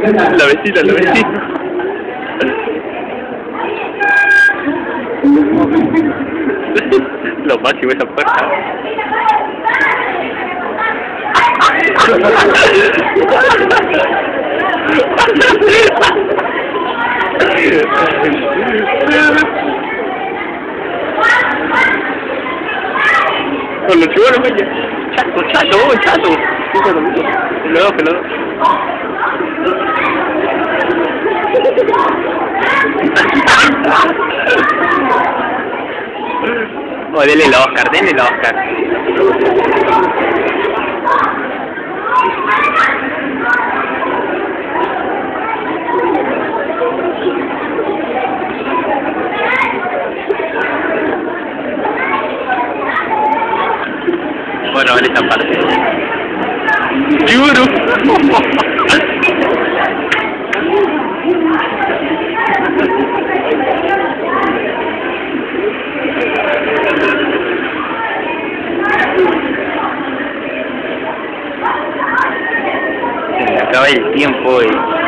La vecina, la vecina. Lo máximo esa puerta. Con lo chulo, chato, chato, chato. Luego, luego. Oh, dele denle el Oscar, denle el Oscar. Bueno, en esta parte. acabe el tiempo y